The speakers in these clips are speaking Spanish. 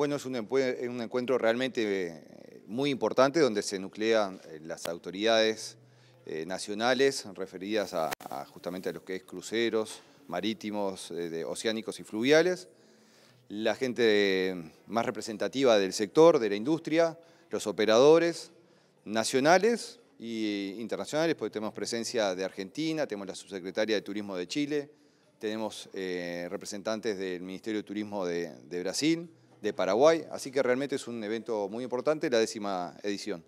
Bueno, es un, encuentro realmente eh, muy importante donde se nuclean eh, las autoridades eh, nacionales referidas a, justamente a lo que es cruceros, marítimos, oceánicos y fluviales, la gente más representativa del sector, de la industria, los operadores nacionales e internacionales, porque tenemos presencia de Argentina, tenemos la subsecretaria de Turismo de Chile, tenemos representantes del Ministerio de Turismo de Brasil, de Paraguay, así que realmente es un evento muy importante, la décima edición.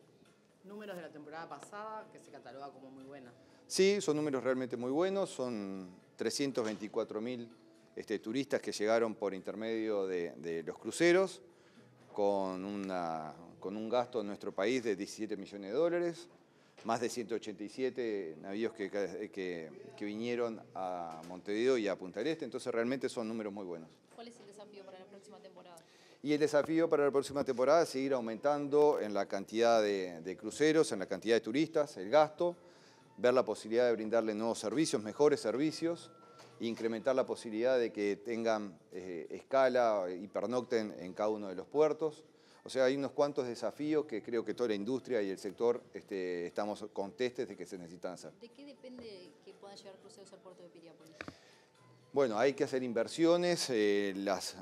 Números de la temporada pasada que se cataloga como muy buena. Sí, son números realmente muy buenos, son 324 mil este, turistas que llegaron por intermedio de, los cruceros, con, una, con un gasto en nuestro país de 17 millones de dólares, más de 187 navíos que, que, que, vinieron a Montevideo y a Punta del Este, entonces realmente son números muy buenos. ¿Cuál es el desafío para la próxima temporada? Y el desafío para la próxima temporada es seguir aumentando en la cantidad de, cruceros, en la cantidad de turistas, el gasto, ver la posibilidad de brindarle nuevos servicios, mejores servicios, incrementar la posibilidad de que tengan eh, escala y pernocten en cada uno de los puertos. O sea, hay unos cuantos desafíos que creo que toda la industria y el sector este, estamos contestes de que se necesitan hacer. ¿De qué depende que puedan llegar cruceros al puerto de Piriápolis? Bueno, hay que hacer inversiones, eh, las,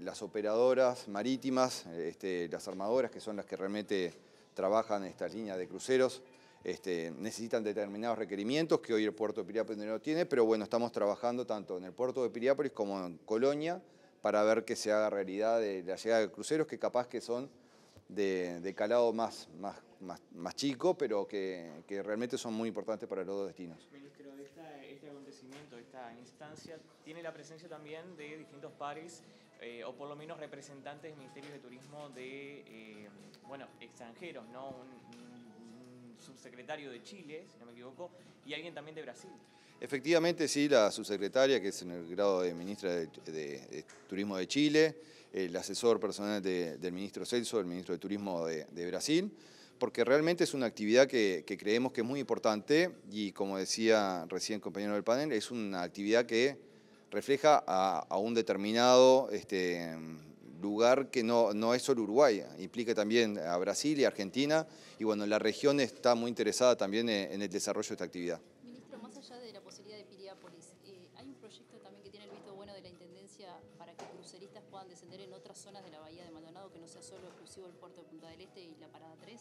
las, operadoras marítimas, este, las armadoras, que son las que realmente trabajan en esta línea de cruceros, este, necesitan determinados requerimientos que hoy el puerto de Piriápolis no tiene, pero bueno, estamos trabajando tanto en el puerto de Piriápolis como en Colonia para ver que se haga realidad de la llegada de cruceros que capaz que son de, calado más, más, más, chico, pero que realmente son muy importantes para los dos destinos instancia, tiene la presencia también de distintos pares eh, o por lo menos representantes de ministerios de turismo de, eh, bueno, extranjeros, ¿no? Un, subsecretario de Chile, si no me equivoco, y alguien también de Brasil. Efectivamente, sí, la subsecretaria, que es en el grado de ministra de, Turismo de Chile, el asesor personal del ministro Celso, el ministro de Turismo de Brasil, porque realmente es una actividad que, creemos que es muy importante y como decía recién el compañero del panel, es una actividad que refleja a, un determinado este, lugar que no, no es solo Uruguay, implica también a Brasil y Argentina y bueno, la región está muy interesada también en, el desarrollo de esta actividad. Ministro, más allá de la posibilidad de Piriápolis, eh, ¿hay un proyecto también que tiene el visto bueno de la Intendencia para que cruceristas puedan descender en otras zonas de la Bahía de Maldonado que no sea solo exclusivo del puerto de Punta del Este y la Parada 3?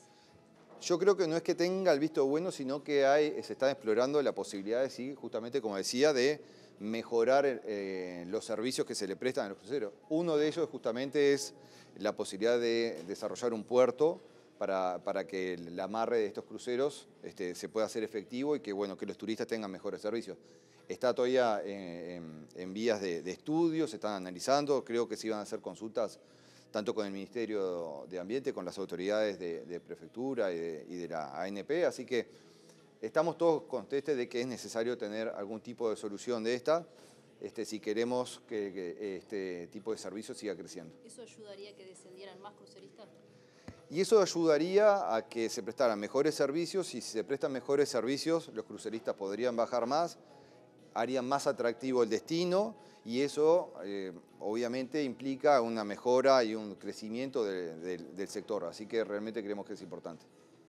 Yo creo que no es que tenga el visto bueno, sino que hay, se están explorando la posibilidad de, sí, justamente como decía, de mejorar eh, los servicios que se le prestan a los cruceros. Uno de ellos justamente es la posibilidad de desarrollar un puerto para, que el amarre de estos cruceros este, se pueda hacer efectivo y que, bueno, que los turistas tengan mejores servicios. Está todavía en, vías de, de estudio, se están analizando, creo que se iban a hacer consultas tanto con el Ministerio de Ambiente, con las autoridades de, prefectura y de, la ANP, así que estamos todos conscientes de que es necesario tener algún tipo de solución de esta, este, si queremos que, este tipo de servicio siga creciendo. ¿Eso ayudaría a que descendieran más cruceristas? Y eso ayudaría a que se prestaran mejores servicios y si se prestan mejores servicios, los cruceristas podrían bajar más, harían más atractivo el destino y eso eh, obviamente implica una mejora y un crecimiento del sector, así que realmente creemos que es importante.